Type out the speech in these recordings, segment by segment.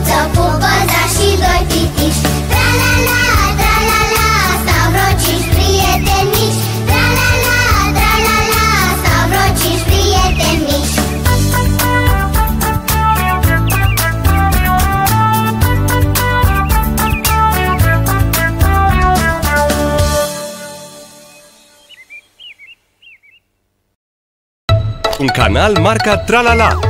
Maimuță cu și doi pitici Tra-la-la, tra-la-la, stau vreo cinci prieteni Tra-la-la, tra-la-la, stau vreo cinci prieteni Un canal marca Tra-la-la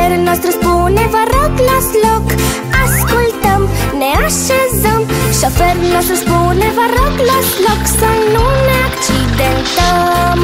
Șoferul nostru spune Vă rog, las loc Ascultăm, ne așezăm. Șoferul nostru spune Vă rog, las loc Să nu ne accidentăm